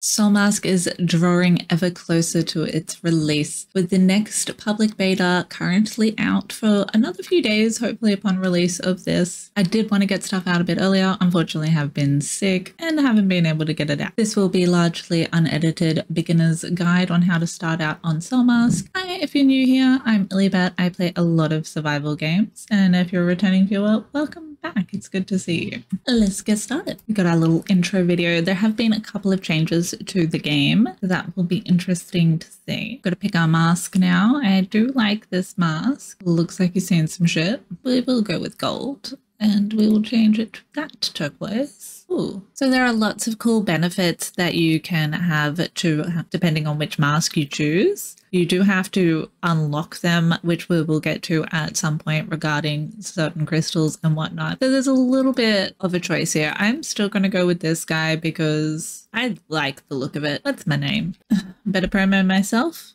Soul Mask is drawing ever closer to its release, with the next public beta currently out for another few days, hopefully upon release of this. I did want to get stuff out a bit earlier, unfortunately have been sick and haven't been able to get it out. This will be largely unedited beginner's guide on how to start out on Soul Mask. Hi, if you're new here, I'm Illibet. I play a lot of survival games, and if you're a returning viewer, welcome back. It's good to see you. Let's get started. We got our little intro video. There have been a couple of changes to the game that will be interesting to see. Got to pick our mask now. I do like this mask. Looks like he's seen some shit. We will go with gold and we will change it to that turquoise. So there are lots of cool benefits that you can have to depending on which mask you choose. You do have to unlock them, which we will get to at some point regarding certain crystals and whatnot. So there's a little bit of a choice here. I'm still going to go with this guy because I like the look of it. What's my name? Better promo myself.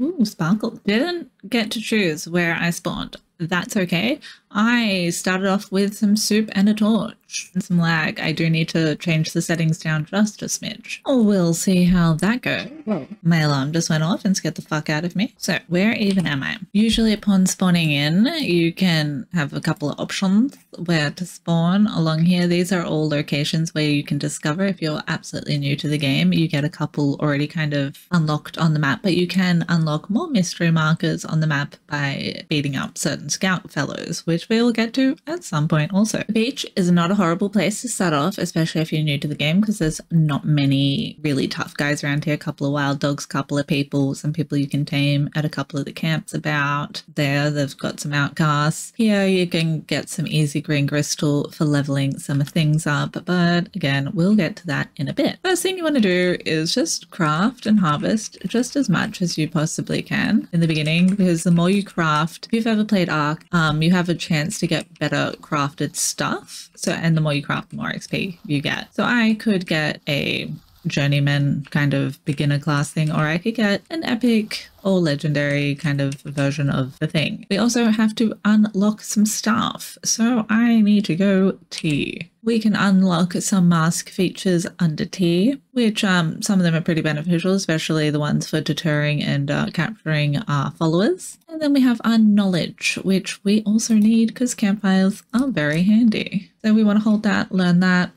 Ooh, sparkle. Didn't get to choose where I spawned. That's okay. I started off with some soup and a torch and some lag. I do need to change the settings down just a smidge. Oh, we'll see how that goes. Whoa. My alarm just went off and scared the fuck out of me. So where even am I? Usually upon spawning in, you can have a couple of options where to spawn along here. These are all locations where you can discover if you're absolutely new to the game. You get a couple already kind of unlocked on the map, but you can unlock more mystery markers on the map by beating up certain scout fellows, which which we will get to at some point also. Beach is not a horrible place to start off, especially if you're new to the game, because there's not many really tough guys around here. A couple of wild dogs, a couple of people, some people you can tame at a couple of the camps about. There, they've got some outcasts. Here, you can get some easy green crystal for leveling some of things up, but again, we'll get to that in a bit. First thing you want to do is just craft and harvest just as much as you possibly can in the beginning, because the more you craft, if you've ever played Ark, um, you have a chance chance to get better crafted stuff. So, and the more you craft, the more XP you get. So I could get a journeyman kind of beginner class thing, or I could get an epic or legendary kind of version of the thing. We also have to unlock some stuff. So I need to go T. We can unlock some mask features under T, which um, some of them are pretty beneficial, especially the ones for deterring and uh, capturing our followers. And then we have our knowledge, which we also need because campfires are very handy. So we want to hold that, learn that,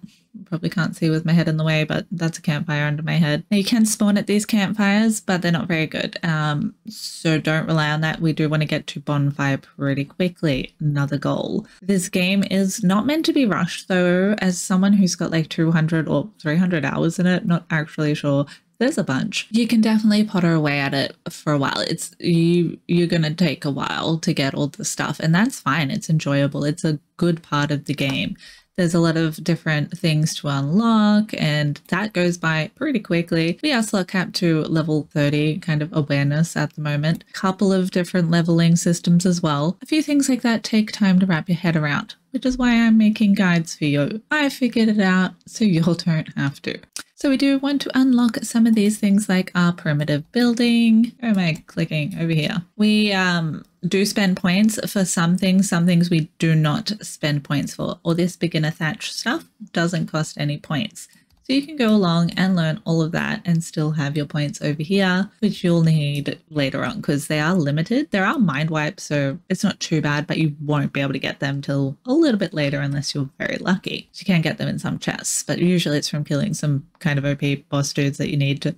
probably can't see with my head in the way, but that's a campfire under my head. Now you can spawn at these campfires, but they're not very good. Um, so don't rely on that. We do want to get to bonfire pretty quickly. Another goal. This game is not meant to be rushed though, as someone who's got like 200 or 300 hours in it, not actually sure there's a bunch. You can definitely potter away at it for a while. It's you you're going to take a while to get all the stuff and that's fine. It's enjoyable. It's a good part of the game there's a lot of different things to unlock, and that goes by pretty quickly. We are capped to level 30 kind of awareness at the moment. A couple of different leveling systems as well. A few things like that take time to wrap your head around, which is why I'm making guides for you. I figured it out so you don't have to. So we do want to unlock some of these things like our primitive building. Where am I clicking? Over here. We um, do spend points for some things. Some things we do not spend points for. Or this beginner thatch stuff doesn't cost any points. So you can go along and learn all of that and still have your points over here, which you'll need later on because they are limited. There are mind wipes, so it's not too bad, but you won't be able to get them till a little bit later unless you're very lucky. So you can get them in some chests, but usually it's from killing some kind of OP boss dudes that you need to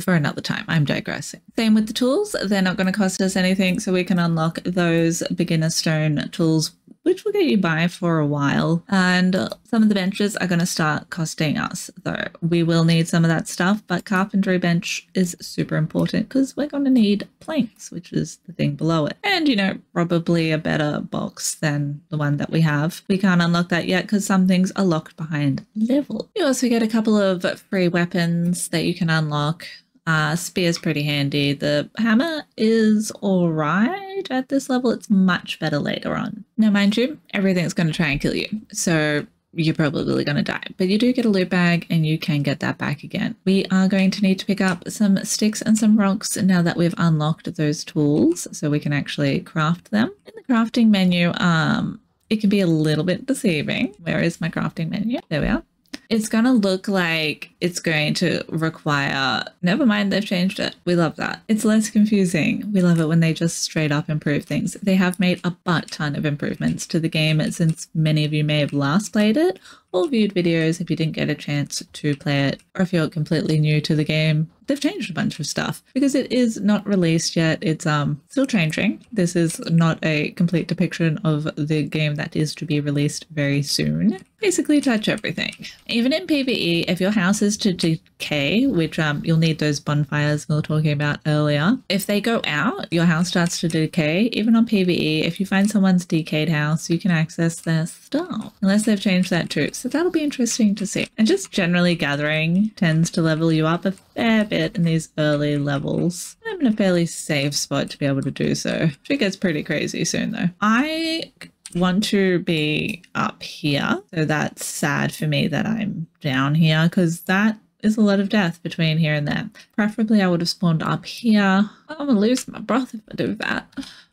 for another time. I'm digressing. Same with the tools. They're not going to cost us anything, so we can unlock those beginner stone tools which will get you by for a while. And some of the benches are going to start costing us, though. We will need some of that stuff, but carpentry bench is super important because we're going to need planks, which is the thing below it. And, you know, probably a better box than the one that we have. We can't unlock that yet because some things are locked behind level. You also get a couple of free weapons that you can unlock. Uh, spear's pretty handy. The hammer is all right at this level. It's much better later on. Now, mind you, everything's going to try and kill you. So you're probably going to die. But you do get a loot bag and you can get that back again. We are going to need to pick up some sticks and some rocks now that we've unlocked those tools so we can actually craft them. In the crafting menu, um, it can be a little bit deceiving. Where is my crafting menu? There we are. It's going to look like it's going to require, never mind, they've changed it. We love that. It's less confusing. We love it when they just straight up improve things. They have made a butt ton of improvements to the game since many of you may have last played it or viewed videos if you didn't get a chance to play it, or if you're completely new to the game, they've changed a bunch of stuff because it is not released yet. It's um still changing. This is not a complete depiction of the game that is to be released very soon. Basically, touch everything. Even in PvE, if your house is to decay, which um you'll need those bonfires we were talking about earlier, if they go out, your house starts to decay. Even on PvE, if you find someone's decayed house, you can access their stuff unless they've changed that too. So that'll be interesting to see. And just generally gathering tends to level you up a fair bit in these early levels. I'm in a fairly safe spot to be able to do so. It gets pretty crazy soon though. I want to be up here. So that's sad for me that I'm down here because that is a lot of death between here and there. Preferably I would have spawned up here. I'm gonna lose my breath if I do that.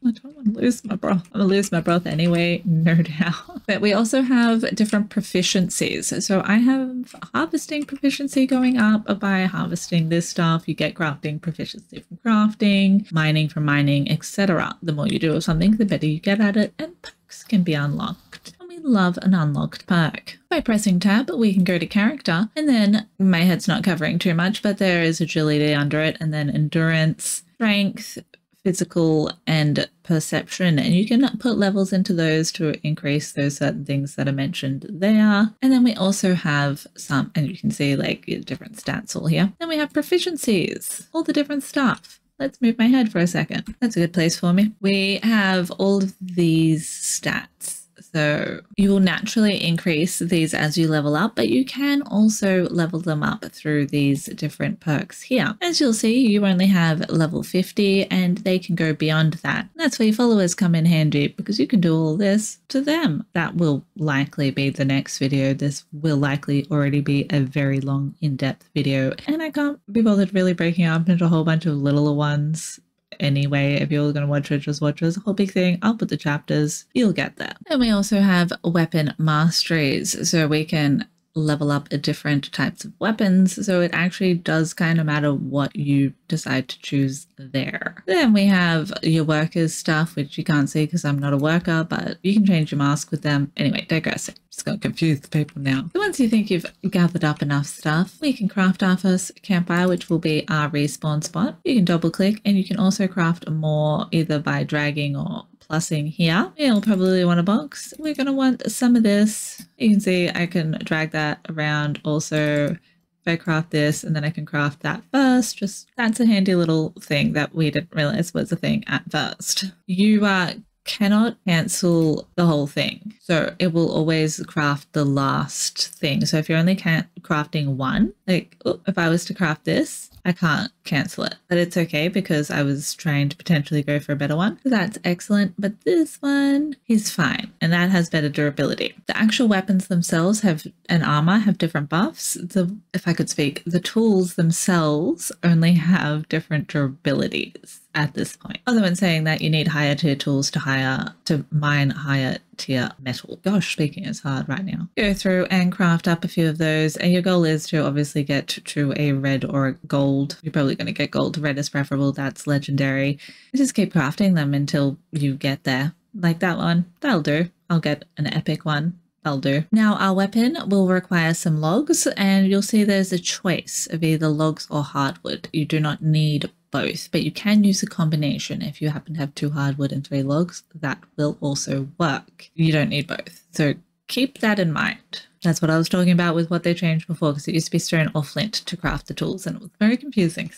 I don't want to lose my breath. I'm gonna lose my breath anyway, no doubt. But we also have different proficiencies. So I have harvesting proficiency going up by harvesting this stuff. You get crafting proficiency from crafting, mining from mining, etc. The more you do of something, the better you get at it, and perks can be unlocked love an unlocked perk. By pressing tab, we can go to character, and then my head's not covering too much, but there is agility under it, and then endurance, strength, physical, and perception. And you can put levels into those to increase those certain things that are mentioned there. And then we also have some, and you can see like different stats all here. Then we have proficiencies, all the different stuff. Let's move my head for a second. That's a good place for me. We have all of these stats so you will naturally increase these as you level up, but you can also level them up through these different perks here. As you'll see, you only have level 50 and they can go beyond that. That's where your followers come in handy because you can do all this to them. That will likely be the next video. This will likely already be a very long in-depth video and I can't be bothered really breaking up into a whole bunch of littler ones anyway. If you're going to watch it, just a whole big thing. I'll put the chapters. You'll get there. And we also have weapon masteries. So we can level up a different types of weapons. So it actually does kind of matter what you decide to choose there. Then we have your workers stuff, which you can't see because I'm not a worker, but you can change your mask with them. Anyway, digressing. Just gonna confuse the people now. So once you think you've gathered up enough stuff, we can craft our first campfire, which will be our respawn spot. You can double click and you can also craft more either by dragging or plusing here. You'll probably want a box. We're going to want some of this. You can see I can drag that around also if I craft this and then I can craft that first, just that's a handy little thing that we didn't realize was a thing at first. You uh, cannot cancel the whole thing. So it will always craft the last thing. So if you're only crafting one, like oh, if I was to craft this, I can't cancel it. But it's okay because I was trying to potentially go for a better one. That's excellent. But this one is fine. And that has better durability. The actual weapons themselves have and armor have different buffs. The if I could speak, the tools themselves only have different durabilities at this point. Other than saying that you need higher tier tools to hire to mine higher tier metal. Gosh, speaking is hard right now. Go through and craft up a few of those, and your goal is to obviously get to a red or a gold. You're probably going to get gold. Red is preferable. That's legendary. You just keep crafting them until you get there. Like that one. That'll do. I'll get an epic one. That'll do. Now our weapon will require some logs and you'll see there's a choice of either logs or hardwood. You do not need both, but you can use a combination. If you happen to have two hardwood and three logs, that will also work. You don't need both. So keep that in mind. That's what I was talking about with what they changed before, because it used to be stone or flint to craft the tools, and it was very confusing.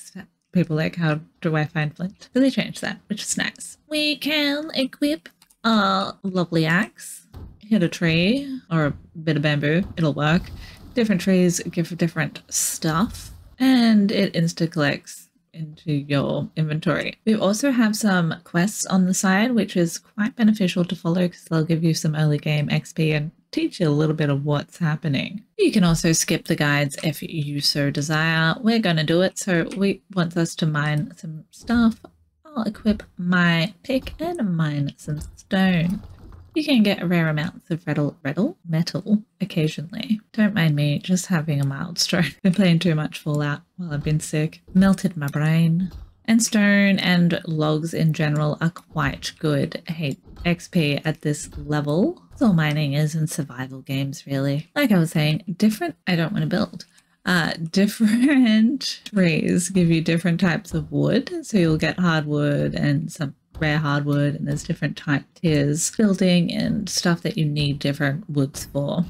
People like, how do I find flint? But they changed that, which is nice. We can equip a lovely axe, hit a tree or a bit of bamboo, it'll work. Different trees give different stuff, and it insta collects into your inventory. We also have some quests on the side, which is quite beneficial to follow because they'll give you some early game XP and teach you a little bit of what's happening. You can also skip the guides if you so desire. We're going to do it. So we want us to mine some stuff. I'll equip my pick and mine some stone. You can get rare amounts of metal, metal, metal occasionally. Don't mind me just having a mild stroke. Been playing too much Fallout while I've been sick. Melted my brain. And stone and logs in general are quite good hey, XP at this level. That's all mining is in survival games, really. Like I was saying, different, I don't want to build. Uh, different trees give you different types of wood. So you'll get hardwood and some rare hardwood, and there's different type tiers building and stuff that you need different woods for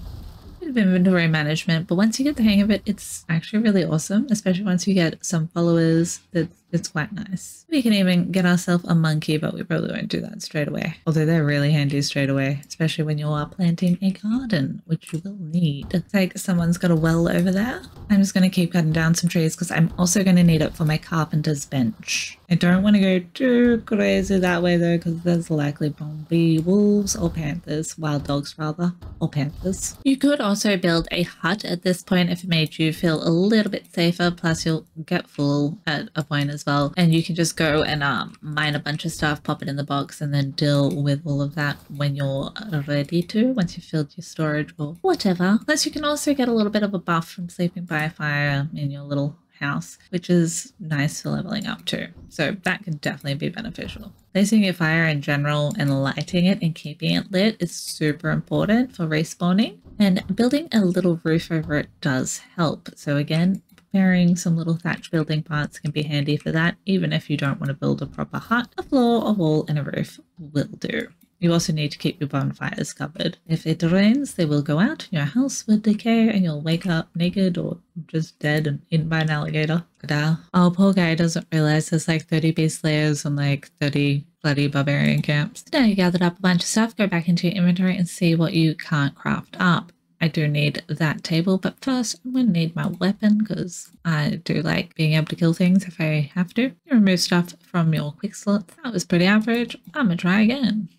Bit of inventory management, but once you get the hang of it, it's actually really awesome, especially once you get some followers. It's, it's quite nice. We can even get ourselves a monkey, but we probably won't do that straight away. Although they're really handy straight away, especially when you are planting a garden, which you will need. It's like someone's got a well over there. I'm just going to keep cutting down some trees because I'm also going to need it for my carpenter's bench. I don't want to go too crazy that way though because there's likely be wolves or panthers, wild dogs rather, or panthers. You could also build a hut at this point if it made you feel a little bit safer, plus you'll get full at a point as well. And you can just go and um, mine a bunch of stuff, pop it in the box and then deal with all of that when you're ready to, once you've filled your storage or whatever. Plus you can also get a little bit of a buff from sleeping by a fire in your little house, which is nice for leveling up too. So that can definitely be beneficial. Placing your fire in general and lighting it and keeping it lit is super important for respawning. And building a little roof over it does help. So again, preparing some little thatch building parts can be handy for that, even if you don't want to build a proper hut, a floor, a wall, and a roof will do. You also need to keep your bonfires covered. If it rains, they will go out, and your house will decay, and you'll wake up naked or just dead and eaten by an alligator. Oh, poor guy doesn't realize there's like 30 base layers and like 30 bloody barbarian camps. Now you gathered up a bunch of stuff, go back into your inventory and see what you can't craft up. I do need that table, but first I'm going to need my weapon because I do like being able to kill things if I have to. You remove stuff from your quick slots. That was pretty average. I'm going to try again.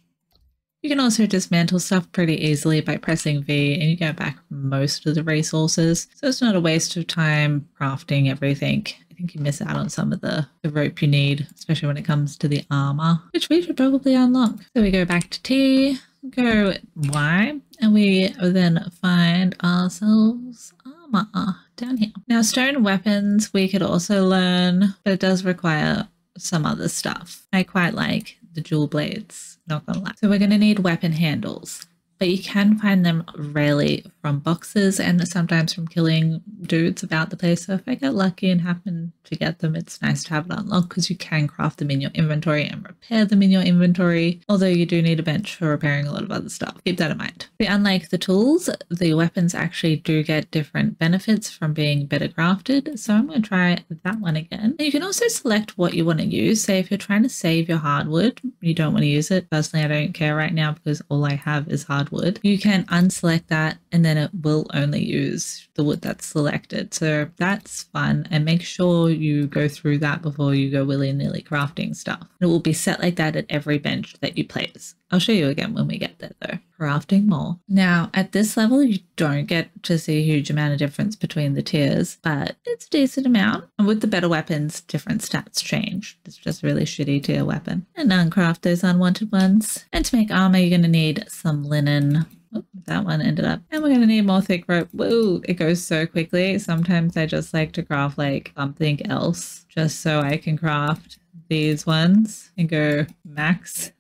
You can also dismantle stuff pretty easily by pressing V and you get back most of the resources. So it's not a waste of time crafting everything. I think you miss out on some of the, the rope you need, especially when it comes to the armor, which we should probably unlock. So we go back to T, go Y, and we then find ourselves armor down here. Now stone weapons we could also learn, but it does require some other stuff. I quite like the dual blades, not gonna lie. So we're gonna need weapon handles but you can find them rarely from boxes and sometimes from killing dudes about the place. So if I get lucky and happen to get them, it's nice to have it unlocked because you can craft them in your inventory and repair them in your inventory. Although you do need a bench for repairing a lot of other stuff. Keep that in mind. But unlike the tools, the weapons actually do get different benefits from being better crafted. So I'm going to try that one again. You can also select what you want to use. Say if you're trying to save your hardwood, you don't want to use it. Personally, I don't care right now because all I have is hardwood wood, you can unselect that and then it will only use the wood that's selected. So that's fun. And make sure you go through that before you go willy nilly crafting stuff. It will be set like that at every bench that you place. I'll show you again when we get there though. Crafting more. Now at this level, you don't get to see a huge amount of difference between the tiers, but it's a decent amount. And with the better weapons, different stats change. It's just really shitty tier weapon. And uncraft those unwanted ones. And to make armor, you're to need some linen, Oh, that one ended up. And we're going to need more thick rope. Whoa, it goes so quickly. Sometimes I just like to craft like something else just so I can craft these ones and go max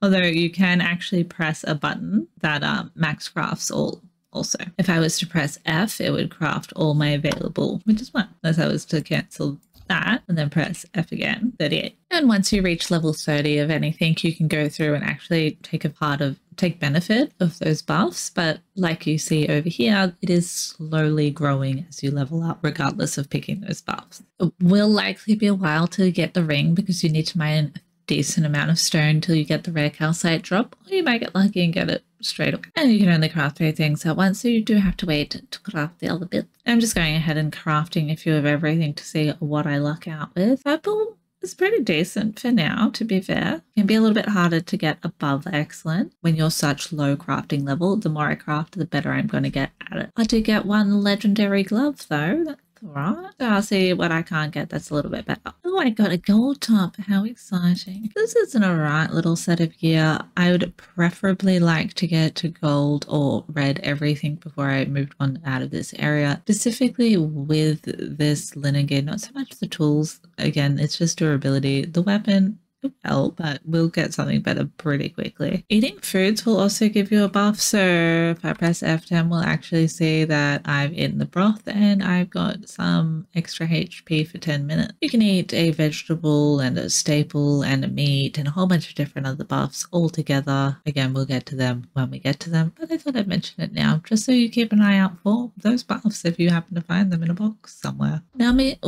Although you can actually press a button that um, max crafts all also. If I was to press F, it would craft all my available, which is one. Unless I was to cancel that and then press F again, 38. And once you reach level 30 of anything, you can go through and actually take a part of, take benefit of those buffs. But like you see over here, it is slowly growing as you level up, regardless of picking those buffs. It will likely be a while to get the ring because you need to mine decent amount of stone until you get the rare calcite drop, or you might get lucky and get it straight away. And you can only craft three things at once, so you do have to wait to craft the other bits. I'm just going ahead and crafting a few of everything to see what I luck out with. Purple is pretty decent for now, to be fair. It can be a little bit harder to get above excellent when you're such low crafting level. The more I craft, the better I'm going to get at it. I did get one legendary glove though. That's all right. I'll see what I can't get that's a little bit better. Oh, I got a gold top. How exciting. This is an alright little set of gear. I would preferably like to get to gold or red everything before I moved on out of this area. Specifically with this linen gear, not so much the tools. Again, it's just durability. The weapon, well, but we'll get something better pretty quickly. Eating foods will also give you a buff. So if I press F10, we'll actually see that I've eaten the broth and I've got some extra HP for 10 minutes. You can eat a vegetable and a staple and a meat and a whole bunch of different other buffs all together. Again, we'll get to them when we get to them, but I thought I'd mention it now just so you keep an eye out for those buffs if you happen to find them in a box somewhere. Now, we,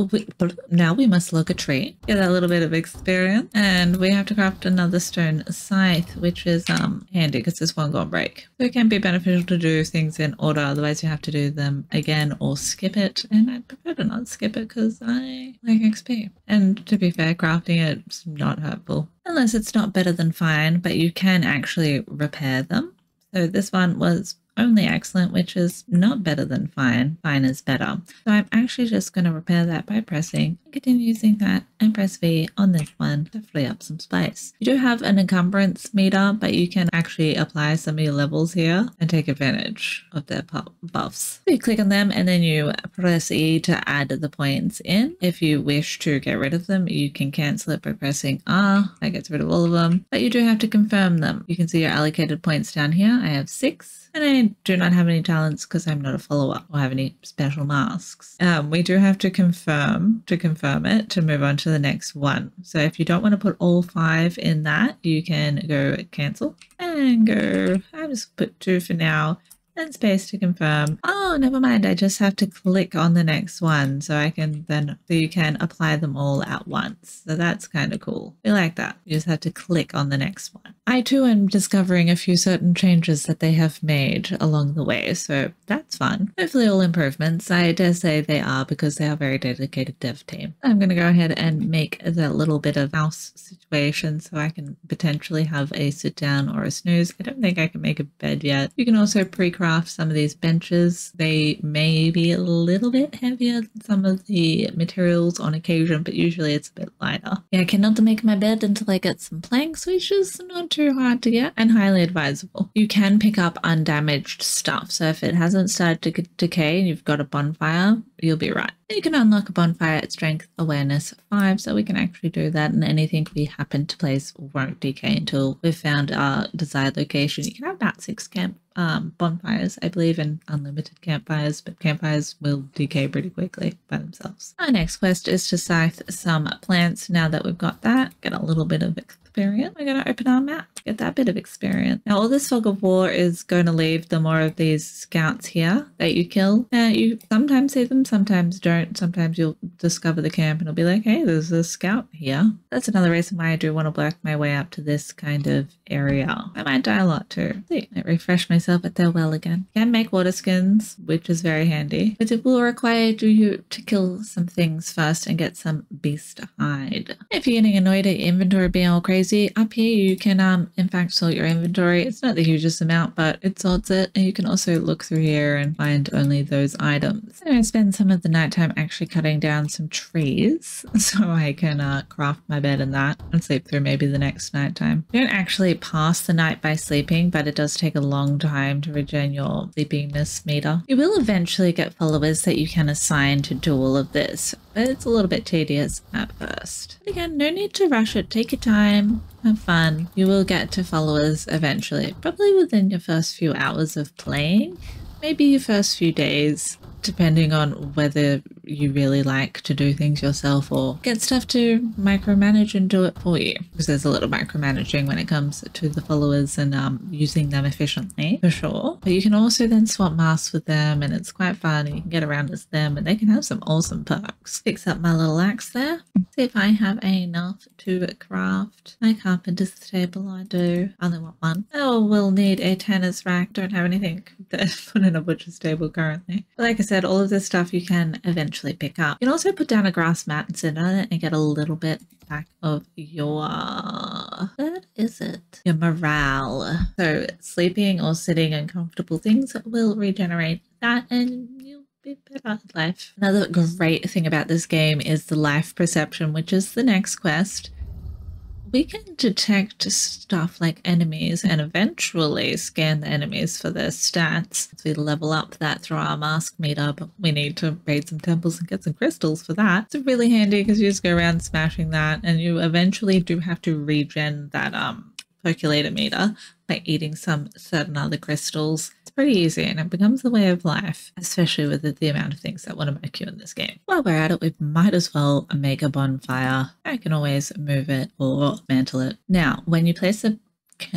now we must look a tree, get a little bit of experience and and we have to craft another stone scythe, which is um handy because this one got break. So it can be beneficial to do things in order, otherwise you have to do them again or skip it. And I prefer to not skip it because I like XP. And to be fair, crafting it's not hurtful. Unless it's not better than fine, but you can actually repair them. So this one was only excellent, which is not better than fine. Fine is better. So I'm actually just going to repair that by pressing continue using that and press V on this one to free up some space. You do have an encumbrance meter, but you can actually apply some of your levels here and take advantage of their buffs. You click on them and then you press E to add the points in. If you wish to get rid of them, you can cancel it by pressing R. That gets rid of all of them, but you do have to confirm them. You can see your allocated points down here. I have six and I do not have any talents because I'm not a follower or have any special masks. Um, we do have to confirm to confirm it to move on to the next one. So if you don't want to put all five in that, you can go cancel and go, I'll just put two for now and space to confirm. Oh, never mind. I just have to click on the next one so I can then, so you can apply them all at once. So that's kind of cool. I like that. You just have to click on the next one. I too am discovering a few certain changes that they have made along the way. So that's fun. Hopefully all improvements. I dare say they are because they are very dedicated dev team. I'm going to go ahead and make that little bit of mouse situation so I can potentially have a sit down or a snooze. I don't think I can make a bed yet. You can also pre-craft craft some of these benches. They may be a little bit heavier than some of the materials on occasion, but usually it's a bit lighter. Yeah, I cannot make my bed until I get some planks, which is not too hard to get and highly advisable. You can pick up undamaged stuff. So if it hasn't started to decay and you've got a bonfire, you'll be right. You can unlock a bonfire at strength awareness 5, so we can actually do that and anything we happen to place won't decay until we've found our desired location. You can have about 6 camp um, bonfires, I believe, and unlimited campfires, but campfires will decay pretty quickly by themselves. Our next quest is to scythe some plants. Now that we've got that, get a little bit of experience. We're going to open our map, get that bit of experience. Now, all this fog of war is going to leave the more of these scouts here that you kill. Now, you sometimes see them, sometimes don't. Sometimes you'll discover the camp and it'll be like, hey, there's a scout here. That's another reason why I do want to work my way up to this kind of area. I might die a lot too. See, I refresh myself at their well again. Can make water skins, which is very handy, but it will require you to kill some things first and get some beast hide. If you're getting annoyed at your inventory being all crazy, crazy. Up here, you can, um, in fact, sort your inventory. It's not the hugest amount, but it sorts it. And you can also look through here and find only those items. So I spend some of the nighttime actually cutting down some trees so I can uh, craft my bed in that and sleep through maybe the next nighttime. You don't actually pass the night by sleeping, but it does take a long time to regen your sleepiness meter. You will eventually get followers that you can assign to do all of this, it's a little bit tedious at first. But again, no need to rush it. Take your time have fun. You will get to followers eventually, probably within your first few hours of playing, maybe your first few days depending on whether you really like to do things yourself or get stuff to micromanage and do it for you. Because there's a little micromanaging when it comes to the followers and um, using them efficiently, for sure. But you can also then swap masks with them and it's quite fun and you can get around as them and they can have some awesome perks. Fix up my little axe there. See if I have enough to craft my carpenter's table. I do. I only want one. Oh, we'll need a tanner's rack. Don't have anything to put in a butcher's table currently. But like I said, all of this stuff you can eventually pick up. You can also put down a grass mat and sit on it and get a little bit back of your, what is it? Your morale. So sleeping or sitting in comfortable things will regenerate that and you'll be better at life. Another great thing about this game is the life perception, which is the next quest. We can detect stuff like enemies and eventually scan the enemies for their stats. As we level up that through our mask meter, but we need to raid some temples and get some crystals for that. It's really handy because you just go around smashing that and you eventually do have to regen that um percolator meter by eating some certain other crystals. It's pretty easy and it becomes the way of life, especially with the, the amount of things that want to make you in this game. While we're at it, we might as well make a bonfire. I can always move it or mantle it. Now, when you place a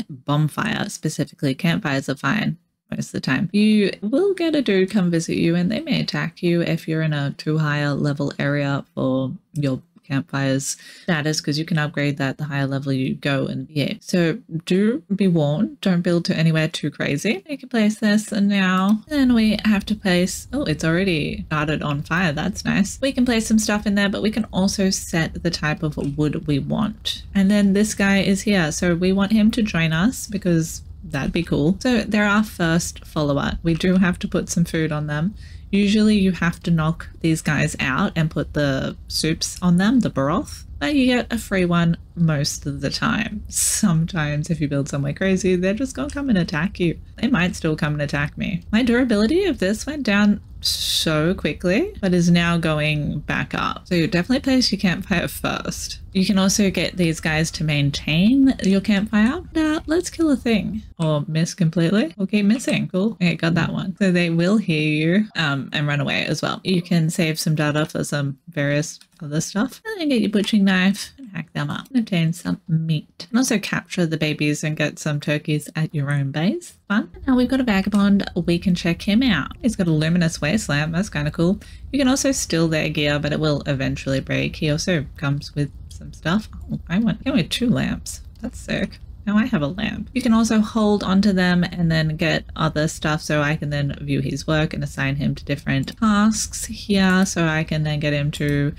bonfire, specifically campfires are fine most of the time. You will get a dude come visit you and they may attack you if you're in a too higher level area for your campfire's status because you can upgrade that the higher level you go and yeah. So do be warned, don't build to anywhere too crazy. You can place this and now then we have to place, oh, it's already started on fire. That's nice. We can place some stuff in there, but we can also set the type of wood we want. And then this guy is here. So we want him to join us because that'd be cool. So they're our first follower. We do have to put some food on them. Usually you have to knock these guys out and put the soups on them, the broth, but you get a free one most of the time. Sometimes if you build somewhere crazy, they're just gonna come and attack you. They might still come and attack me. My durability of this went down so quickly, but is now going back up. So definitely place your campfire first. You can also get these guys to maintain your campfire. Now, let's kill a thing. Or miss completely. Or keep missing. Cool. Okay, got that one. So they will hear you um, and run away as well. You can save some data for some various other stuff. And then get your butchering knife hack them up. Obtain some meat. And also capture the babies and get some turkeys at your own base. Fun. Now we've got a vagabond. We can check him out. He's got a luminous wasteland. That's kind of cool. You can also steal their gear, but it will eventually break. He also comes with some stuff. Oh, I want, came with two lamps. That's sick. Now I have a lamp. You can also hold onto them and then get other stuff so I can then view his work and assign him to different tasks here so I can then get him to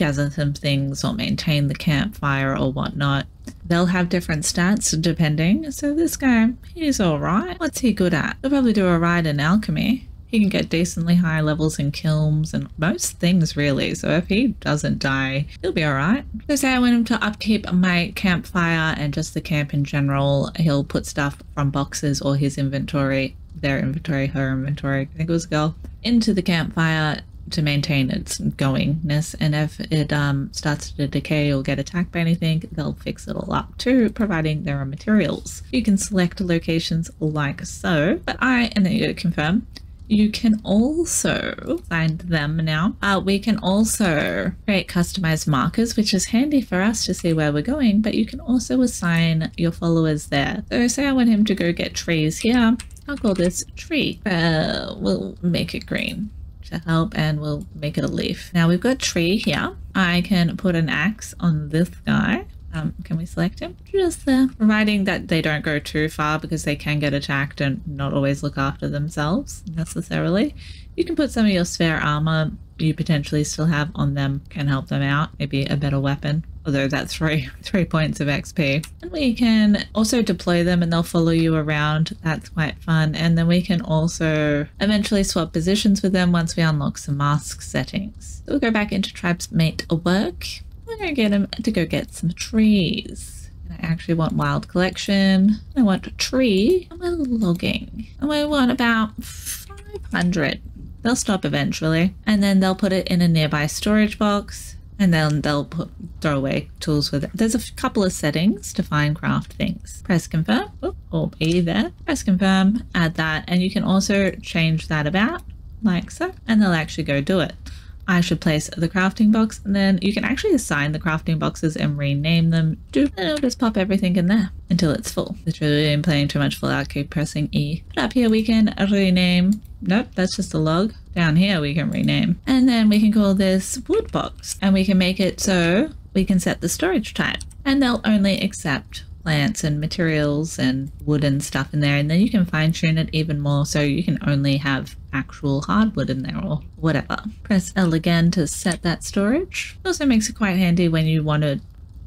gather some things or maintain the campfire or whatnot. They'll have different stats depending. So this guy, he's alright. What's he good at? He'll probably do a ride in alchemy. He can get decently high levels in kilns and most things really. So if he doesn't die, he'll be alright. So say I want him to upkeep my campfire and just the camp in general. He'll put stuff from boxes or his inventory, their inventory, her inventory, I think it was a girl, into the campfire to maintain its goingness and if it um, starts to decay or get attacked by anything they'll fix it all up too providing there are materials you can select locations like so but i and then you confirm you can also find them now. Uh, we can also create customized markers, which is handy for us to see where we're going, but you can also assign your followers there. So say I want him to go get trees here. I'll call this tree. Uh, we'll make it green to help and we'll make it a leaf. Now we've got tree here. I can put an axe on this guy um, can we select him? Just there. Providing that they don't go too far because they can get attacked and not always look after themselves necessarily. You can put some of your spare armor you potentially still have on them can help them out. Maybe a better weapon, although that's three, three points of XP. And we can also deploy them and they'll follow you around. That's quite fun. And then we can also eventually swap positions with them once we unlock some mask settings. So we'll go back into Tribe's Mate work I'm gonna get him to go get some trees. I actually want wild collection. I want a tree. I want logging. And I want about 500. They'll stop eventually. And then they'll put it in a nearby storage box. And then they'll put throw away tools with it. There's a couple of settings to find craft things. Press confirm. Oh, or be there. Press confirm. Add that. And you can also change that about like so. And they'll actually go do it. I should place the crafting box and then you can actually assign the crafting boxes and rename them. And it'll just pop everything in there until it's full. Literally been playing too much Fallout, keep pressing E. But up here we can rename. Nope, that's just a log. Down here we can rename. And then we can call this wood box and we can make it so we can set the storage type and they'll only accept plants and materials and wood and stuff in there and then you can fine tune it even more so you can only have actual hardwood in there or whatever. Press L again to set that storage. Also makes it quite handy when you want to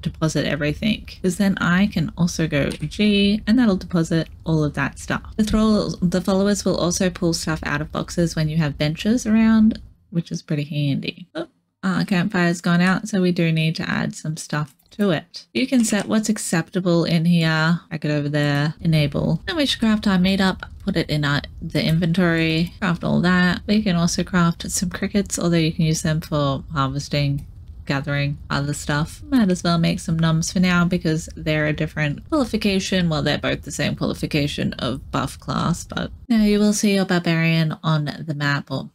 deposit everything because then I can also go G and that'll deposit all of that stuff. The the followers will also pull stuff out of boxes when you have benches around, which is pretty handy. Oh, our campfire's gone out, so we do need to add some stuff to it. You can set what's acceptable in here. I it over there, enable. Then we should craft our meetup, put it in our, the inventory, craft all that. We can also craft some crickets, although you can use them for harvesting gathering other stuff. Might as well make some numbs for now because they're a different qualification. Well, they're both the same qualification of buff class, but now you will see your barbarian on the map or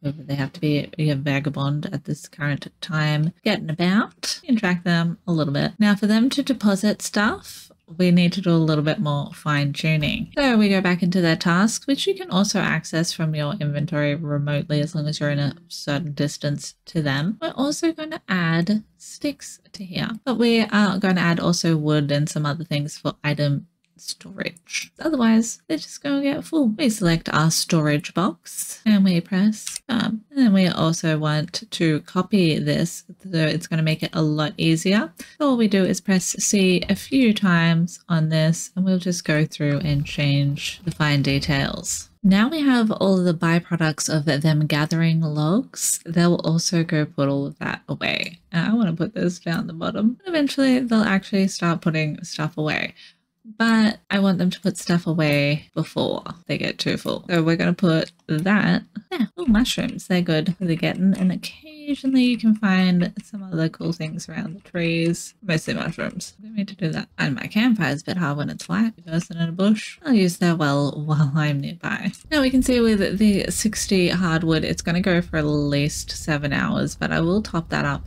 whether they have to be a vagabond at this current time, getting about. Track them a little bit. Now for them to deposit stuff, we need to do a little bit more fine tuning. So we go back into their tasks, which you can also access from your inventory remotely as long as you're in a certain distance to them. We're also going to add sticks to here, but we are going to add also wood and some other things for item storage. Otherwise, they're just going to get full. We select our storage box and we press um, and then we also want to copy this so it's going to make it a lot easier. So all we do is press C a few times on this and we'll just go through and change the fine details. Now we have all the byproducts of them gathering logs. They'll also go put all of that away. And I want to put this down the bottom. Eventually they'll actually start putting stuff away but I want them to put stuff away before they get too full. So we're going to put that. Yeah, oh, mushrooms. They're good for the getting. And occasionally you can find some other cool things around the trees. Mostly mushrooms. I need to do that. And my campfire is a bit hard when it's flat. Person in a bush. I'll use their well while I'm nearby. Now we can see with the 60 hardwood, it's going to go for at least seven hours, but I will top that up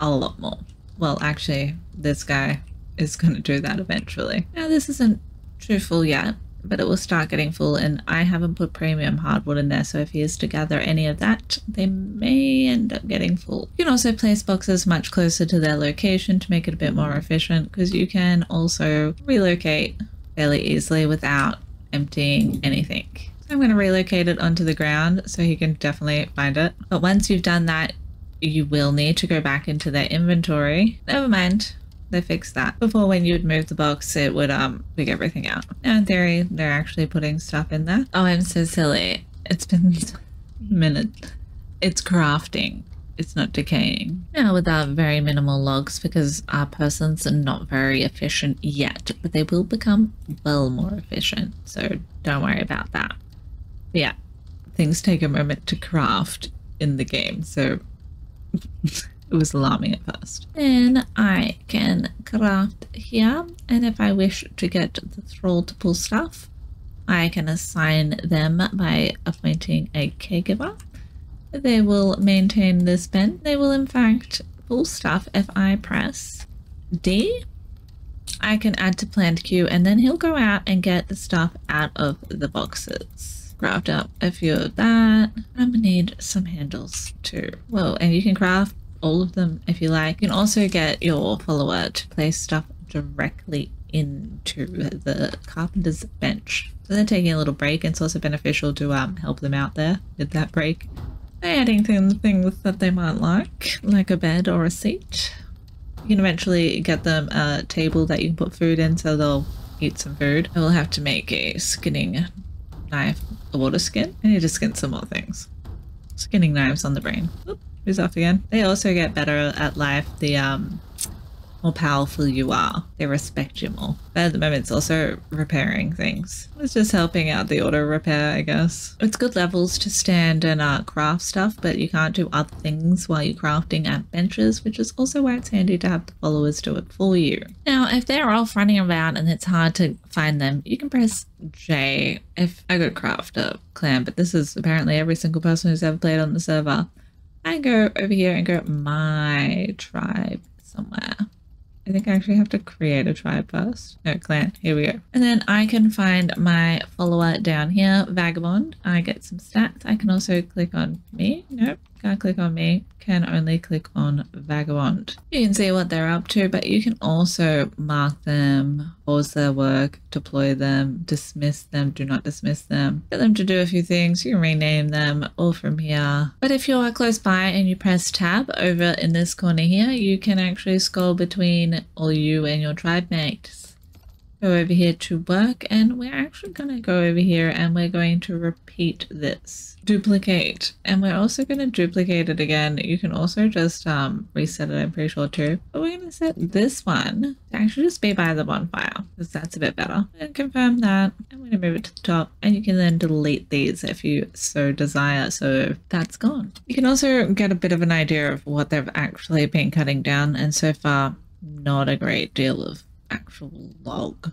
a lot more. Well, actually, this guy is going to do that eventually. Now this isn't too full yet, but it will start getting full and I haven't put premium hardwood in there so if he is to gather any of that they may end up getting full. You can also place boxes much closer to their location to make it a bit more efficient because you can also relocate fairly easily without emptying anything. So I'm going to relocate it onto the ground so he can definitely find it. But once you've done that you will need to go back into their inventory. Never mind, they fixed that. Before when you'd move the box, it would um pick everything out. Now in theory, they're actually putting stuff in there. Oh, I'm so silly. It's been a minute. It's crafting. It's not decaying. Now without very minimal logs because our persons are not very efficient yet, but they will become well more efficient. So don't worry about that. But yeah, things take a moment to craft in the game. So it was alarming at first. Then I can craft here, and if I wish to get the thrall to pull stuff, I can assign them by appointing a caregiver. They will maintain this pen. They will in fact pull stuff if I press D. I can add to planned queue and then he'll go out and get the stuff out of the boxes. Craft up a few of that. I'm gonna need some handles too. Whoa, and you can craft all of them if you like. You can also get your follower to place stuff directly into the carpenter's bench. So they're taking a little break and it's also beneficial to um, help them out there with that break. Adding things, things that they might like, like a bed or a seat. You can eventually get them a table that you can put food in so they'll eat some food. I will have to make a skinning knife, a water skin. I need to skin some more things. Skinning knives on the brain. Who's off again? They also get better at life the um more powerful you are. They respect you more. But at the moment, it's also repairing things. It's just helping out the auto repair, I guess. It's good levels to stand and uh, craft stuff, but you can't do other things while you're crafting at benches, which is also why it's handy to have the followers do it for you. Now, if they're off running around and it's hard to find them, you can press J. If I could craft a clan, but this is apparently every single person who's ever played on the server. I go over here and go my tribe somewhere. I think I actually have to create a tribe first. No, clan. Here we go. And then I can find my follower down here, Vagabond. I get some stats. I can also click on me. Nope. Can't click on me, can only click on Vagabond. You can see what they're up to, but you can also mark them, pause their work, deploy them, dismiss them, do not dismiss them, get them to do a few things, you can rename them all from here. But if you are close by and you press tab over in this corner here, you can actually scroll between all you and your tribe mates go over here to work and we're actually going to go over here and we're going to repeat this. Duplicate. And we're also going to duplicate it again. You can also just um reset it i'm pretty sure too. But we're going to set this one to actually just be by the bonfire because that's a bit better. And confirm that i'm going to move it to the top and you can then delete these if you so desire so that's gone. You can also get a bit of an idea of what they've actually been cutting down and so far not a great deal of actual log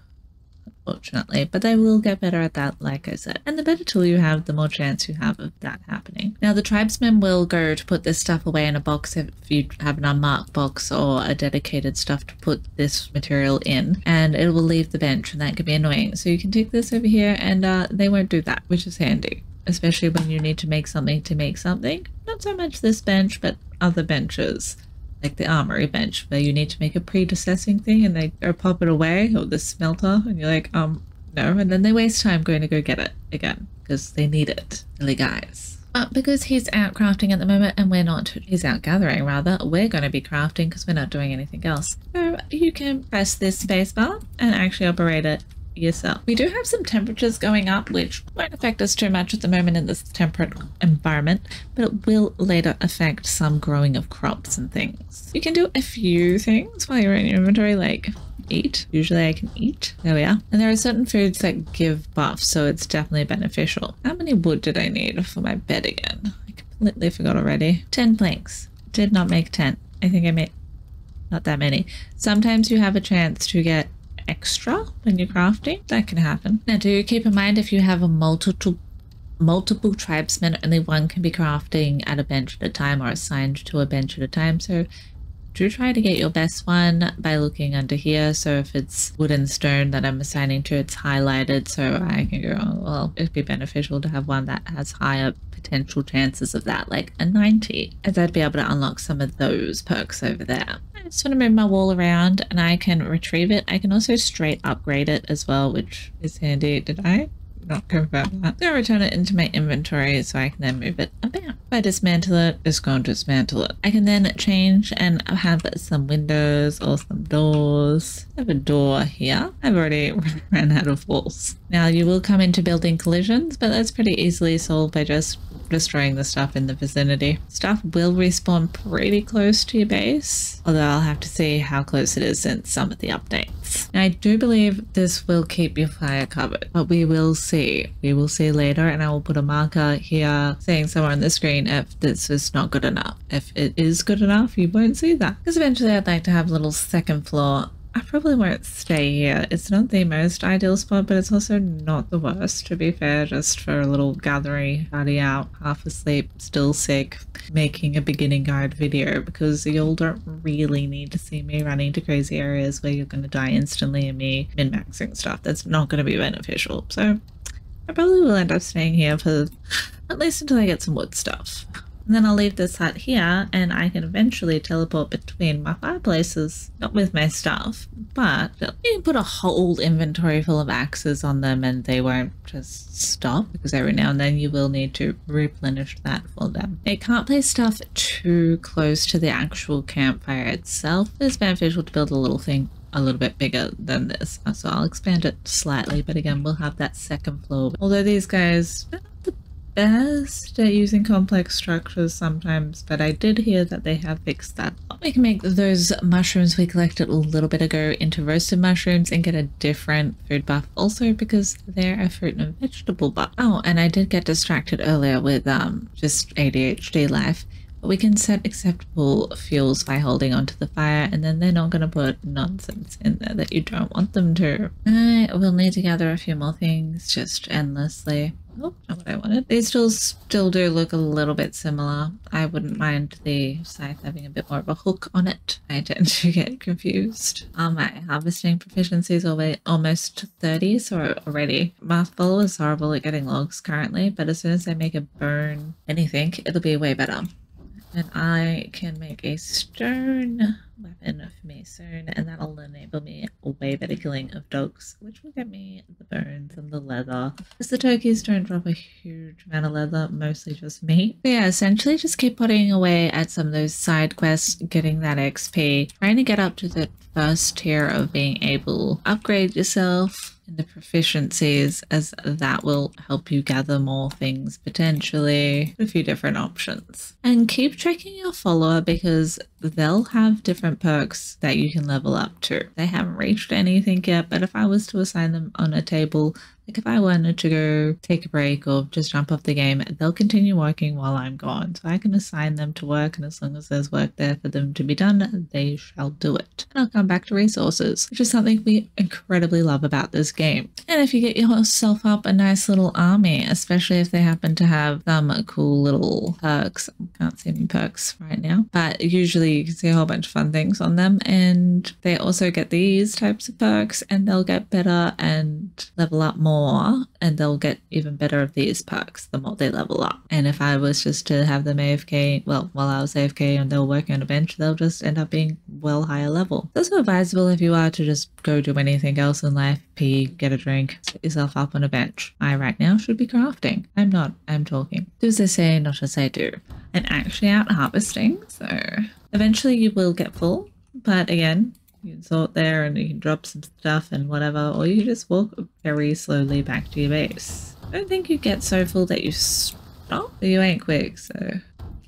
unfortunately, but they will get better at that, like I said. And the better tool you have, the more chance you have of that happening. Now, the tribesmen will go to put this stuff away in a box if you have an unmarked box or a dedicated stuff to put this material in, and it will leave the bench, and that can be annoying. So you can take this over here, and uh, they won't do that, which is handy especially when you need to make something to make something. Not so much this bench, but other benches like the armory bench where you need to make a predecessing thing and they go pop it away or the smelter and you're like um no. And then they waste time going to go get it again because they need it silly guys. But because he's out crafting at the moment and we're not he's out gathering rather we're going to be crafting because we're not doing anything else. So you can press this spacebar and actually operate it yourself. We do have some temperatures going up, which won't affect us too much at the moment in this temperate environment, but it will later affect some growing of crops and things. You can do a few things while you're in your inventory, like eat. Usually I can eat. There we are. And there are certain foods that give buffs, so it's definitely beneficial. How many wood did I need for my bed again? I completely forgot already. 10 planks. Did not make 10. I think I made not that many. Sometimes you have a chance to get extra when you're crafting. That can happen. Now do keep in mind if you have a multiple multiple tribesmen, only one can be crafting at a bench at a time or assigned to a bench at a time. So do try to get your best one by looking under here. So if it's wood and stone that I'm assigning to, it's highlighted so I can go, oh, well, it'd be beneficial to have one that has higher potential chances of that, like a 90, as I'd be able to unlock some of those perks over there. I just want to move my wall around and I can retrieve it. I can also straight upgrade it as well, which is handy. Did I? Not care about that. I'm going to return it into my inventory so I can then move it about. If I dismantle it, it's going to dismantle it. I can then change and have some windows or some doors. I have a door here. I've already ran out of walls. Now you will come into building collisions, but that's pretty easily solved by just destroying the stuff in the vicinity. Stuff will respawn pretty close to your base, although I'll have to see how close it is since some of the updates. Now, I do believe this will keep your fire covered, but we will see. We will see later, and I will put a marker here saying somewhere on the screen if this is not good enough. If it is good enough, you won't see that. Because eventually I'd like to have a little second floor I probably won't stay here. It's not the most ideal spot, but it's also not the worst, to be fair, just for a little gathering, party out, half asleep, still sick, making a beginning guide video because you all don't really need to see me running to crazy areas where you're going to die instantly and me min-maxing stuff. That's not going to be beneficial. So I probably will end up staying here for at least until I get some wood stuff. And then I'll leave this hut here and I can eventually teleport between my fireplaces, not with my stuff, but you can put a whole inventory full of axes on them and they won't just stop because every now and then you will need to replenish that for them. It can't place stuff too close to the actual campfire itself. It's beneficial to build a little thing a little bit bigger than this so I'll expand it slightly but again we'll have that second floor although these guys best at using complex structures sometimes, but I did hear that they have fixed that. We can make those mushrooms we collected a little bit ago into roasted mushrooms and get a different food buff also because they're a fruit and vegetable buff. Oh, and I did get distracted earlier with um just ADHD life. We can set acceptable fuels by holding onto the fire and then they're not going to put nonsense in there that you don't want them to. I will need to gather a few more things just endlessly. Oh, not what I wanted. These tools still do look a little bit similar. I wouldn't mind the scythe having a bit more of a hook on it. I tend to get confused. Um, my harvesting proficiency is almost 30, so already. My Mouthful is horrible at getting logs currently, but as soon as I make a burn anything, it'll be way better. And I can make a stone weapon for me soon, and that'll enable me way better killing of dogs, which will get me the bones and the leather. Because the turkeys don't drop a huge amount of leather, mostly just meat. But yeah, essentially just keep putting away at some of those side quests, getting that XP, trying to get up to the first tier of being able upgrade yourself in the proficiencies as that will help you gather more things potentially a few different options and keep checking your follower because they'll have different perks that you can level up to they haven't reached anything yet but if i was to assign them on a table like if I wanted to go take a break or just jump off the game, they'll continue working while I'm gone. So I can assign them to work, and as long as there's work there for them to be done, they shall do it. And I'll come back to resources, which is something we incredibly love about this game. And if you get yourself up a nice little army, especially if they happen to have some cool little perks, I can't see any perks right now, but usually you can see a whole bunch of fun things on them. And they also get these types of perks, and they'll get better and level up more and they'll get even better of these perks the more they level up. And if I was just to have them AFK, well, while I was AFK and they were working on a bench, they'll just end up being well higher level. It's also advisable if you are to just go do anything else in life, pee, get a drink, set yourself up on a bench. I right now should be crafting. I'm not, I'm talking. Do as I say, not as I do. And actually out harvesting, so eventually you will get full. But again, you can sort there and you can drop some stuff and whatever, or you just walk very slowly back to your base. I don't think you get so full that you stop, you ain't quick, so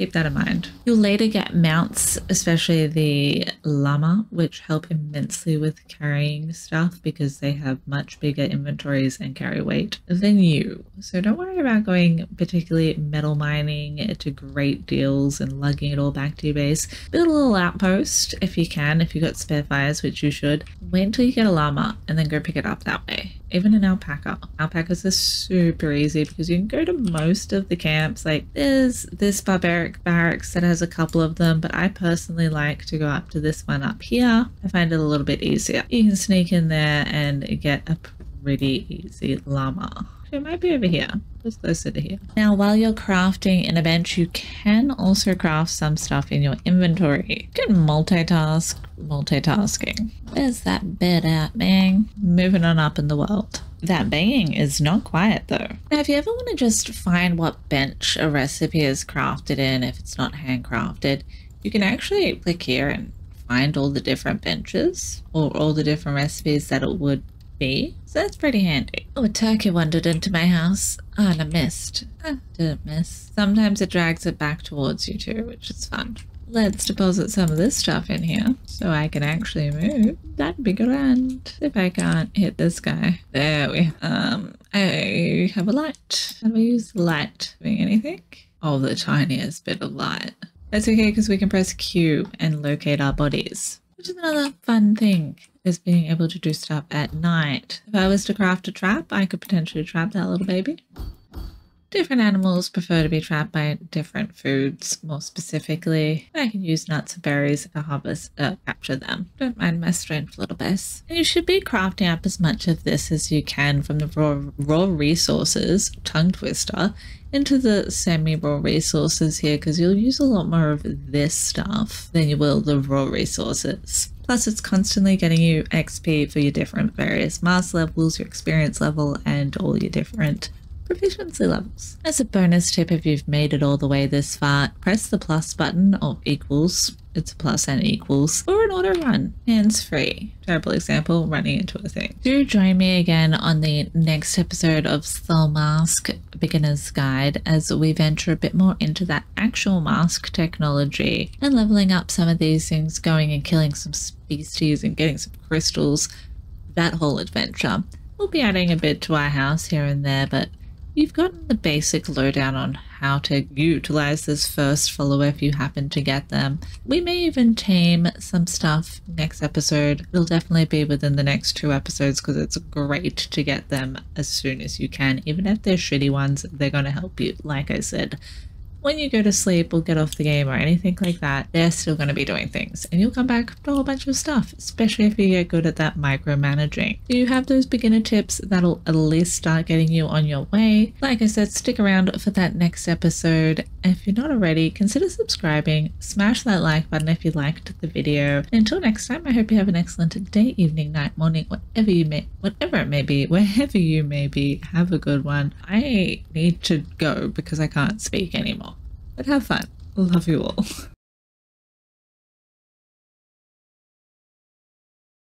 keep that in mind. You'll later get mounts, especially the llama, which help immensely with carrying stuff because they have much bigger inventories and carry weight than you. So don't worry about going particularly metal mining to great deals and lugging it all back to your base. Build a little outpost if you can, if you've got spare fires, which you should. Wait until you get a llama and then go pick it up that way even an alpaca. Alpacas are super easy because you can go to most of the camps. Like there's this barbaric barracks that has a couple of them, but I personally like to go up to this one up here. I find it a little bit easier. You can sneak in there and get a pretty easy llama. It might be over here, just closer to here. Now, while you're crafting in a bench, you can also craft some stuff in your inventory. You can multitask, multitasking. Where's that bed at, man? Moving on up in the world. That banging is not quiet though. Now, if you ever want to just find what bench a recipe is crafted in, if it's not handcrafted, you can actually click here and find all the different benches or all the different recipes that it would be. So that's pretty handy. Oh, a turkey wandered into my house. Oh, and I missed. Ah, didn't miss. Sometimes it drags it back towards you too, which is fun. Let's deposit some of this stuff in here so I can actually move. That'd be grand. If I can't hit this guy. There we um I have a light. Do I use the light? Doing anything? Oh, the tiniest bit of light. That's okay because we can press Q and locate our bodies. Which is another fun thing is being able to do stuff at night. If I was to craft a trap, I could potentially trap that little baby. Different animals prefer to be trapped by different foods, more specifically. I can use nuts and berries to harvest, uh, capture them. Don't mind my strength little best. And you should be crafting up as much of this as you can from the raw, raw resources, tongue twister, into the semi-raw resources here because you'll use a lot more of this stuff than you will the raw resources. Plus, it's constantly getting you XP for your different various mass levels, your experience level, and all your different proficiency levels. As a bonus tip, if you've made it all the way this far, press the plus button or equals. It's a plus and equals or an auto run, hands free. Terrible example, running into a thing. Do join me again on the next episode of Soulmask Beginner's Guide as we venture a bit more into that actual mask technology and leveling up some of these things, going and killing some species and getting some crystals. That whole adventure. We'll be adding a bit to our house here and there, but You've gotten the basic lowdown on how to utilize this first follower if you happen to get them. We may even tame some stuff next episode. It'll definitely be within the next two episodes because it's great to get them as soon as you can. Even if they're shitty ones, they're going to help you, like I said. When you go to sleep or get off the game or anything like that, they're still going to be doing things and you'll come back to a whole bunch of stuff, especially if you get good at that micromanaging. Do you have those beginner tips that'll at least start getting you on your way? Like I said, stick around for that next episode. If you're not already, consider subscribing, smash that like button if you liked the video. Until next time, I hope you have an excellent day, evening, night, morning, whatever you may, whatever it may be, wherever you may be. Have a good one. I need to go because I can't speak anymore. But have fun. Love you all.